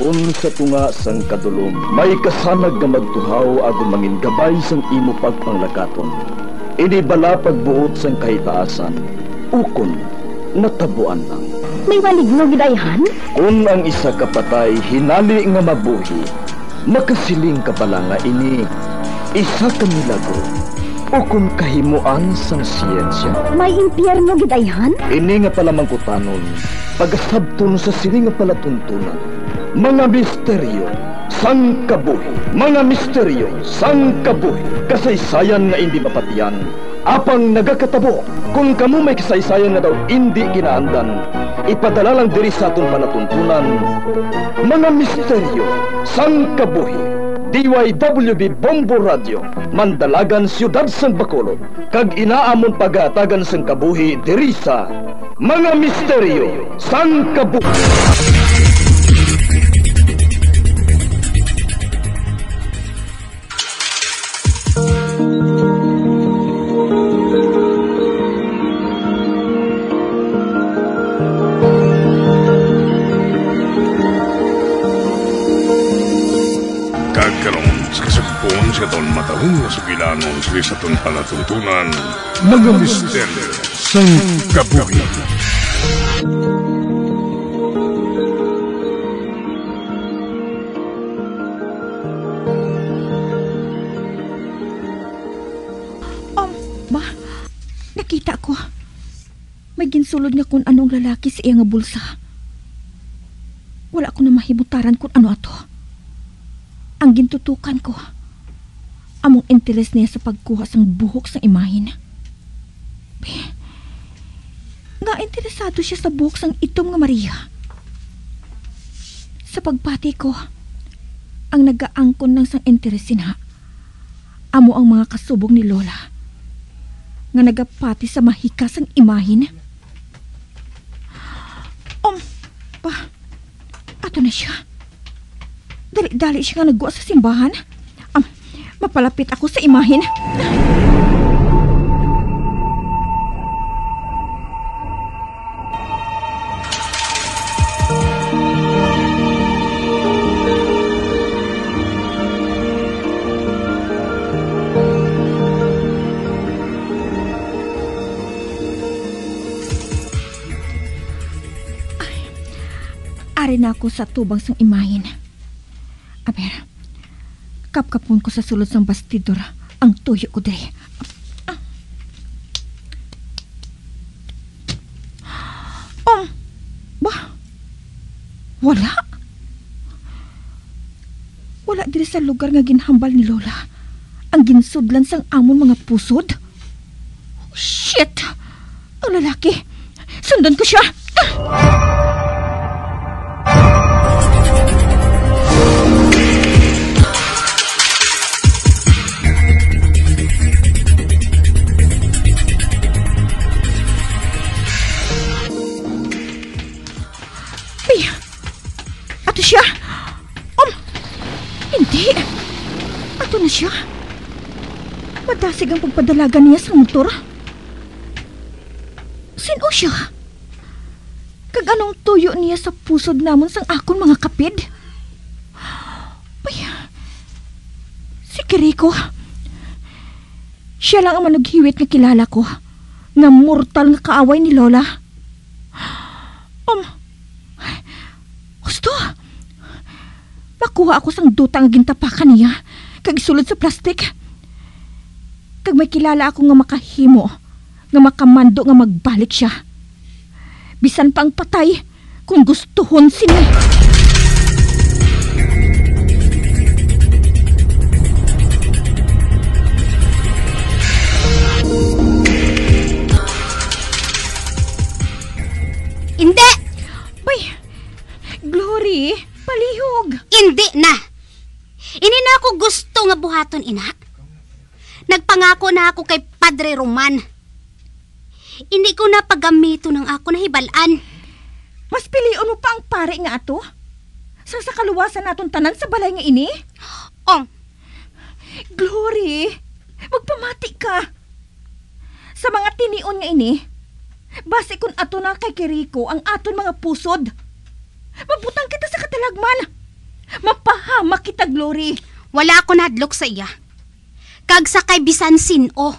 Kung sa tunga sang kadulom, may kasanag nga magtuhaw agon mangin gabay sang imo pagpanglakaton. Ini bala pagbuot sang kahitaasan, ukon, natabuan lang. May maligno gidayhan? Kung ang isa kapatay hinali nga mabuhi, makasiling ka pala nga ini, isa ka milagro, o kung kahimuan sang siyensya. May impyerno gidayhan? Ini nga pala mangkutanon, pagasabton sa sini nga pala tuntunan. Mga misteryo, sang kabuhi. Mga misteryo, sang kabuhi. Kasaysayan nga hindi mapatiyan. Apang nagakatabo, kung kamo may kasaysayan nga daw hindi ginaandan, ipadala lang diri sa atong palatuntunan. Mga misteryo, sang kabuhi. DYWB Bombo Radio, Mandalagan, Siyudad San Bacolod, kag inaamon pagatagan sang kabuhi diri Mga Misteryo, Sang Kabuhi. Kasagpon sa taon matahong nga sugilanon sa lisatong palatuntunan, mga misteryo sa kabuhi. Um, ba? Nakita ko. May ginsulod nga kung anong lalaki sa iya nga bulsa. Wala ko na mahimutaran kung ano ato. Ang gintutukan ko, among interes niya sa pagkuha sang buhok sang imahin. Nga interesado siya sa buhok sang itom nga Maria. Sa pagpati ko, ang nagaangkon ng sang interes sinha, amo ang mga kasubong ni Lola nga nagapati sa mahikas ang imahin. Om, pa, ato na siya. Dali-dali siya nga nagwa sa simbahan. Mapalapit ako sa imahin. Ari na ako sa tubang sang imahin. Aber, kapkapon ko sa sulod sang bastidor ang tuyo ko diri. Um, ba? Wala? Wala diri sa lugar nga ginhambal ni Lola. Ang ginsudlan sang amon mga pusod. Shit! Ang lalaki! Sundan ko siya! Ay! Ato na siya! Madasig ang pagpadalaga niya sa motor. Sino siya? Kag anong tuyo niya sa pusod namon sang akon mga kapid? Ay! Si Kiriko. Siya lang ang managhiwit nga kilala ko. Nga mortal nga kaaway ni Lola. Um, Gusto. Makuha ako sang duta nga gintapakan niya. Kag isulod sa plastik. Kag may kilala ako nga makahimo. Nga makamando nga magbalik siya. Bisan pang patay kung gustuhon sini. Hindi! Bay, Glory, palihog. Hindi na! Ini na ako gusto nga buhaton, inak. Nagpangako na ako kay Padre Roman. Hindi ko na pagamito ng ako na hibalaan. Mas pilion mo pa ang pare nga ato? Sa sa kaluwasan naton tanan sa balay nga ini? Oh, Glory, magpamati ka. Sa mga tinion nga ini, base kun ato na kay Kiriko ang aton mga pusod. Mabutang kita sa katalagman. Mapahamak kita, Glory. Wala ako nadlok sa iya. Kag sa bisan sino.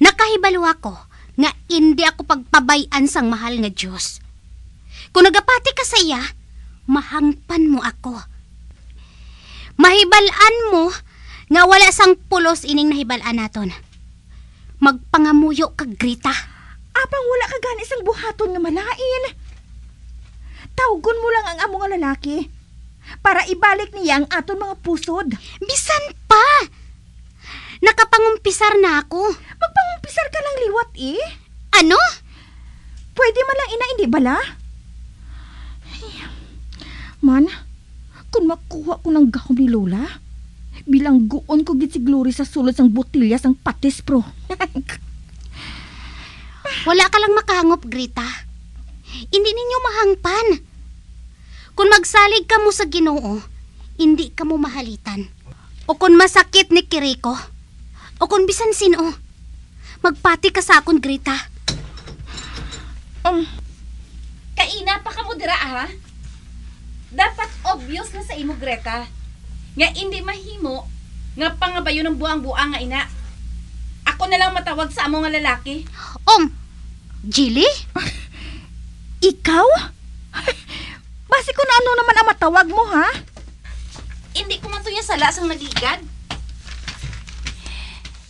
Nakahibalo ako nga hindi ako pagpabayan sang mahal nga Diyos. Kung nagapati ka sa iya, mahangpan mo ako. Mahibalaan mo nga wala sang pulos ining nahibalaan naton. Magpangamuyo kag Grita. Apang wala ka gani isang buhaton nga malain. Tawgon mo lang ang amo nga lalaki para ibalik niya ang aton mga pusod. Bisan pa! Nakapangumpisar na ako. Magpangumpisar ka lang liwat eh. Ano? Pwede man lang ina, hindi bala? Man, kung makuha ko ng gahom ni Lola, bilang guon ko git si Glory sa sulod sang botilya sang patis pro. Wala ka lang makahangop, Grita. Hindi ninyo mahangpan. Kung magsalig ka mo sa ginoo, hindi ka mo mahalitan. O kung masakit ni Kiriko, o kung bisan sino, magpati ka sa akon, Grita. Um, Kaina pa ka mo dira ha? Dapat obvious na sa imo Greta. Nga hindi mahimo nga pangabayo ng buang-buang nga ina. Ako na lang matawag sa amo nga lalaki. Om, Jilly? ikaw? Basi ko na ano naman ang matawag mo, ha? Hindi ko man to yung sala sang nagligad.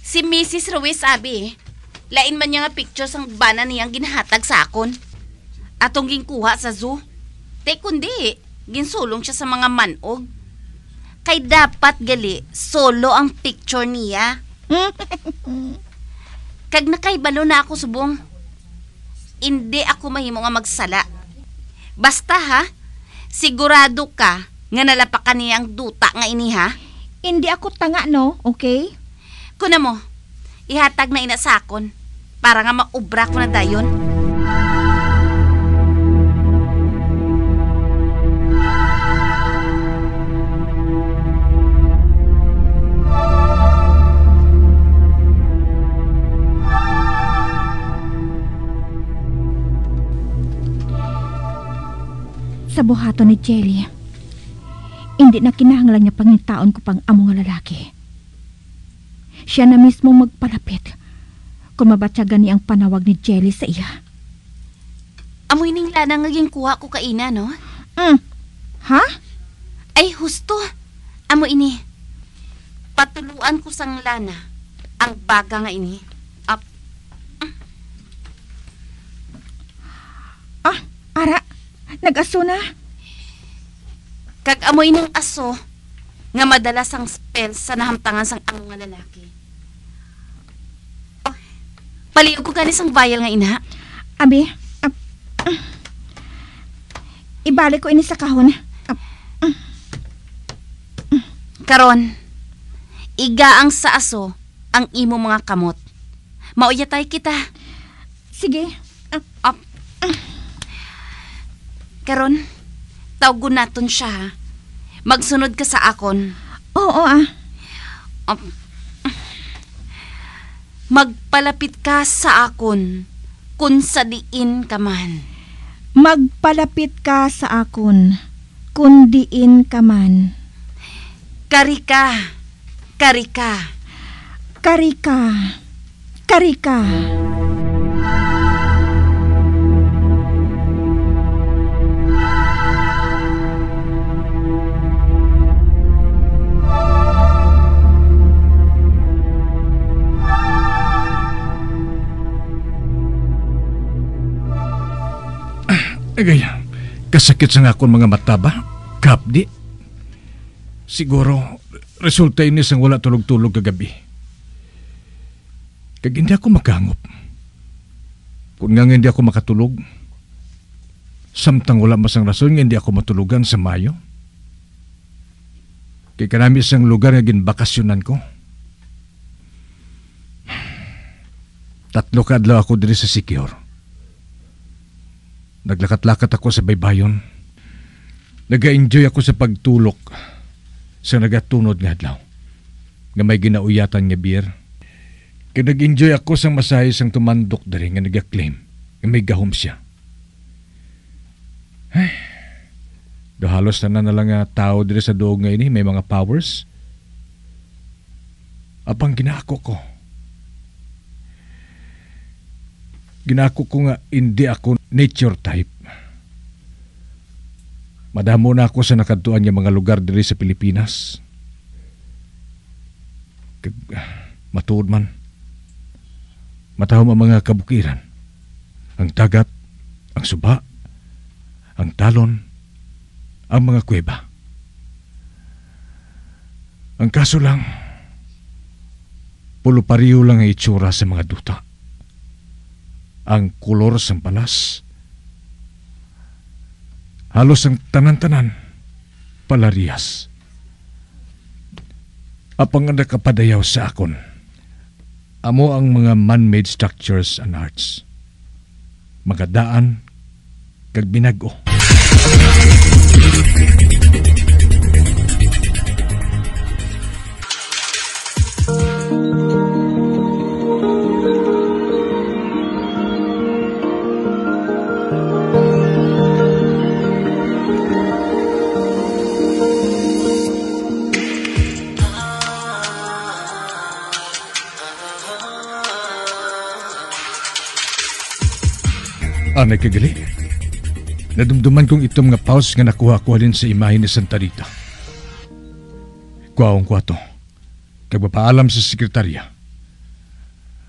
Si Mrs. Ruiz sabi, lain man niya nga picture sang bana niyang ginahatag sa akon. Atong ginkuha sa zoo. Te kundi, ginsulong siya sa mga manog. Kay dapat gali, solo ang picture niya. Kag nakaibalo na ako subong. Hindi ako mahimo nga magsala. Basta ha, sigurado ka nga nalapakan niya ang duta nga ini ha. Hindi ako tanga, no? Okay? Kuna mo, ihatag na ina sa akon para nga maubra ko na dayon. Sa buhato ni Jelly, hindi na kinahanglan niya pangitaon ko pang amo nga lalaki. Siya na mismo magpalapit kung mabatyagan niya ang panawag ni Jelly sa iya. Amoy ning lana nga ginkuha ko kaina, no? Mm. Ha? Ay, husto. Amo ini. Patuluan ko sang lana. Ang baga nga ini. Nag-aso na. Kag amoy ng aso nga madalas ang spell sa nahamtangan sang amo nga lalaki. Oh, palihog ko gani sang vial nga ina. Abi, ap, ah. ibalik ko ini sa kahon. Ap, Karon, igaang sa aso ang imo mga kamot. Mauyatay kita. sige. Karon, tawgon naton siya. ha? Magsunod ka sa akon. oo ah. Up. Magpalapit ka sa akon kun sa diin ka man. Magpalapit ka sa akon, kundiin ka man. Karika, karika. Karika, karika. Agay, kasakit sa nga akong mga mata ba? Kapdi? Siguro, resulta ini sang wala tulog-tulog kagabi. Kag hindi ako makangop. Kung nga hindi ako makatulog, samtang wala masang rason nga hindi ako matulugan sa Mayo. Kay kanami sang lugar nga ginbakasyonan ko. Tatlo ka adlaw ako diri sa Sikior. Naglakat-lakat ako sa baybayon. Naga-enjoy ako sa pagtulok sa nagatunod nga adlaw. Nga may ginauyatan nga beer. Kaya nag-enjoy ako sa masahe sang tumandok dari nga nag-claim nga may gahom siya. Ay, Do halos na na lang nga tao diri sa duog nga ini may mga powers. Apang ginako ko. Ginako ko nga hindi ako nature type. Madamo na ako sa nakadtuan nga mga lugar diri sa Pilipinas. Kag, matuod man. Matahom ang mga kabukiran. Ang dagat, ang suba, ang talon, ang mga kuweba. Ang kaso lang, pulo pariyo lang ang itsura sa mga duta. Ang kulor sa balas, halos ang tanan-tanan, palariyas. Apang ang nakapadayaw sa akon, amo ang mga man-made structures and arts. Mga daan, kag binago. Ah, nagkagali. Nadumduman kong itom nga paus nga nakuha ko halin sa imahe ni Santa Rita. Kuwaong ko ato. Kagpapaalam sa sekretarya.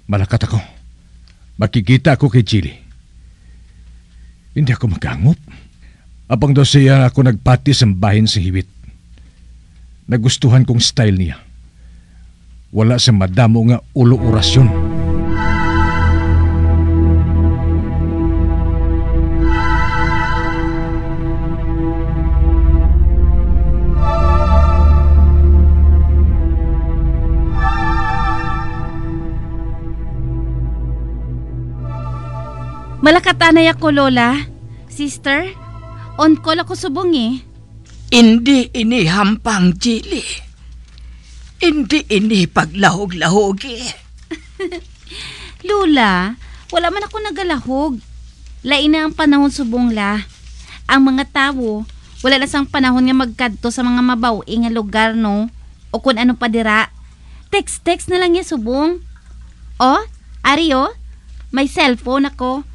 Malakat ako. Makikita ako kay Chili. Hindi ako magangop. Apang daw siya ako nagpati sa bahin sa hiwit. Nagustuhan kong style niya. Wala sa madamo nga ulo orasyon. Malakatanay ako, Lola. Sister, on call ako subong eh. Hindi ini hampang chili. Hindi ini paglahog-lahog eh. Lola, wala man ako nagalahog. Lain na ang panahon subong la. Ang mga tao, wala na sang panahon nga magkadto sa mga mabawi nga lugar no. O kung ano pa dira. Text-text na lang ya subong. O, Ario, may cellphone ako.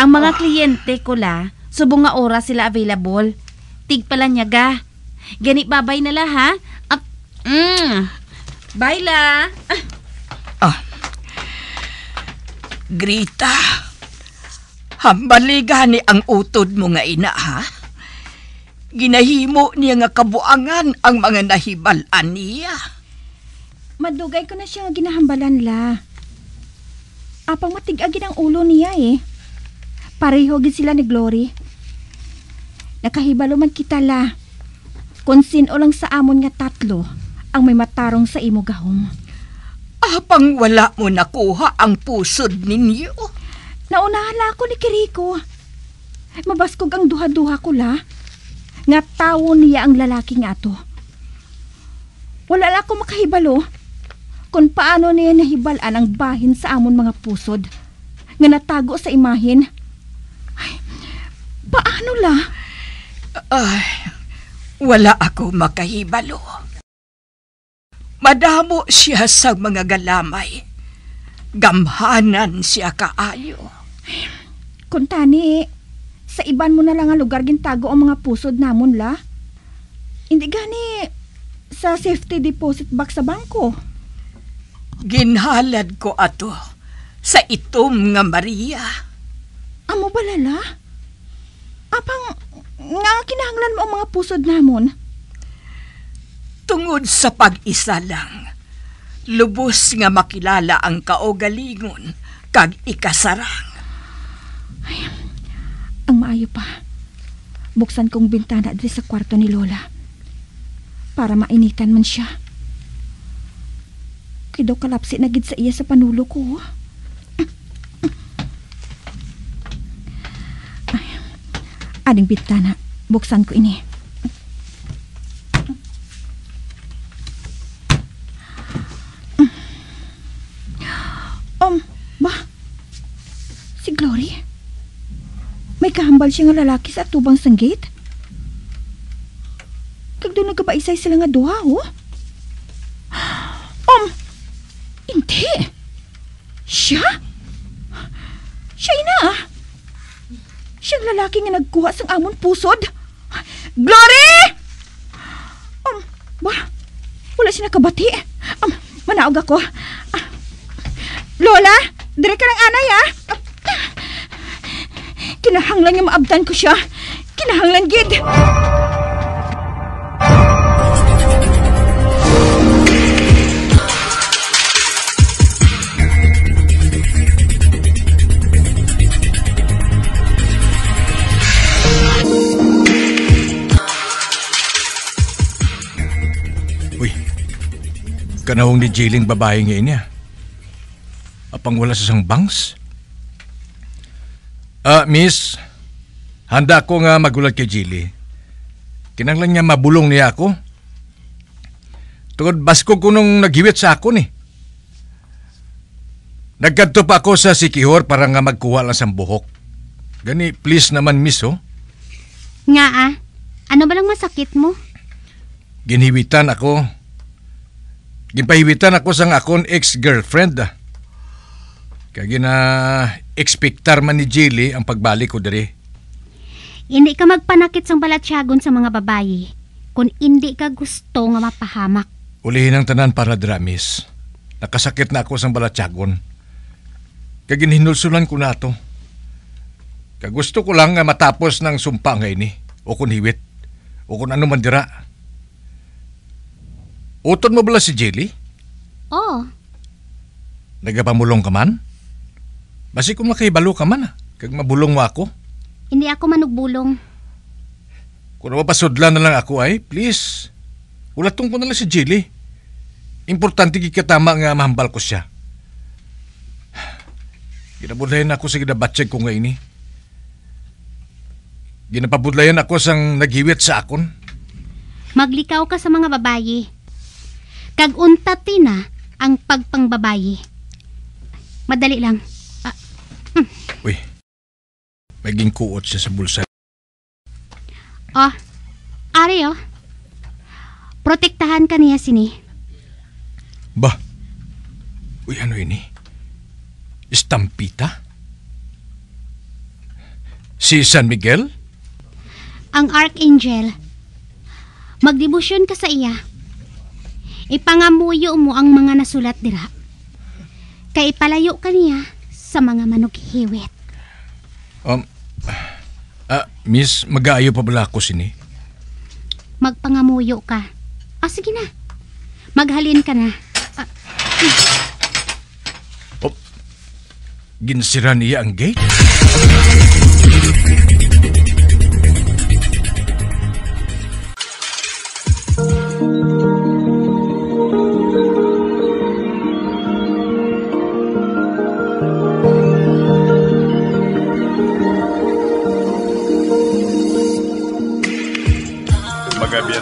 Ang mga kliyente ko la, subong nga oras sila available. Tig pala niya ga. Gani babay na la ha. Up, mm. Bye la. Grita, hambaliga ni ang utod mo nga ina ha? Ginahimo niya nga kabuangan ang mga nahibalan niya. Madugay ko na siya nga ginahambalan la. Apang matigagin ang ulo niya eh. Pareho gid sila ni Glory. Nakahibalo man kita la. Kung sino lang sa amon nga tatlo ang may matarong sa imo gahom. Apang wala mo nakuha ang pusod ninyo. Naunahan ako ni Kiriko. Mabaskog ang duha-duha ko la. Nga tawo niya ang lalaki nga ato. Wala la ako makahibalo kung paano niya nahibalan ang bahin sa amon mga pusod nga natago sa imahin. Paano la? Ay, wala ako makahibalo. Madamo siya sa mga galamay. Gamhanan siya kaayo. Kung tani, sa iban mo na lang ang lugar gintago ang mga pusod namon la. Hindi gani sa safety deposit box sa bangko. Ginhalad ko ato sa itom nga Maria. Amo ba lala? Apang nga kinahanglan mo ang mga pusod namon. Tungod sa pag-isa lang, lubos nga makilala ang kaugalingon kag ikasarang. Ang maayo pa. Buksan kong bintana diri sa kwarto ni Lola. Para mainitan man siya. Kidaw kalapsi na gid sa iya sa panulo ko. Ay, ading bintana. Buksan ko ini. Um, ba? Si Glory? May kahambal siya nga lalaki sa tubang sang gate. Kag doon nagkabaisay sila nga duha, oh. Lalaki nga nagkuha sang amon pusod. Glory! Um, ba? Wala siya nakabati. Um, manaog ako. Ah, Lola, dire ka ng anay, ah. Kinahanglan nga maabdan ko siya. Kinahanglan, gid. Uy, kanahong ni Jiling babae ngayon niya. Apang wala sa sang bangs? Ah, miss, handa ko nga magulat kay Jilly. Kinanglan niya mabulong niya ako. Tungod basko ko nung naghiwit sa ako ni. Nagkadto pa ako sa sikihor para nga magkuha lang sa buhok. Gani, please naman miss oh. Nga ah, ano ba lang masakit mo? Ginhiwitan ako. Gimpahiwitan ako sang akon ex-girlfriend. Kaya gina expectar man ni Jilly ang pagbalik ko diri. Hindi ka magpanakit sang balatsyagon sa mga babayi kung hindi ka gusto nga mapahamak. Ulihin ang tanan para dramis. Nakasakit na ako sang balatyagon. Kaya ginhinulsulan ko na to. Kaya gusto ko lang nga matapos ng sumpa ngayon ni. O kung hiwit. O kung ano man dira. Uton mo bala si Jilly? Oh, Nagapamulong ka man? Basi kung makahibalo ka man ah. Kag mabulong mo ako. hindi ako manugbulong. Kung mapasudlan na lang ako ay, please. Ulatong ko na lang si Jilly. Importante kikatama nga mahambal ko siya. Ginabudlayan ako sa ginabatsag ko ngayon eh. Ginapabudlayan ako sang naghiwit sa akon. Maglikaw ka sa mga babayi. Kag untati na ang pagpangbabayi. Madali lang. Uy, maging kuot siya sa bulsa. Oh, ari oh. Protektahan ka niya sini. Ba? Uy, ano ini? Estampita? Si San Miguel? Ang Archangel. Magdebosyon ka sa iya. Ipangamuyo mo ang mga nasulat dira. Kay ipalayo ka niya sa mga manughiwit. Um, ah, miss, mag-aayo pa bala ako sini? Magpangamuyo ka. Ah, sige na. Maghalin ka na. Ginsira niya ang gate?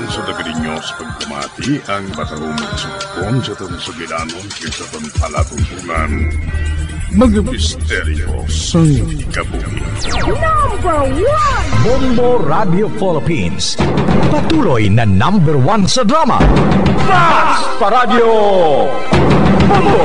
Sa dagarinyo sa pagkumati ang batahong magsukon sa tansugilanon kaysa palatuntunan. Mga misteryo sa kabuhi. Bombo Radio Philippines. Patuloy na number one sa drama. Fast Paradio. Bombo!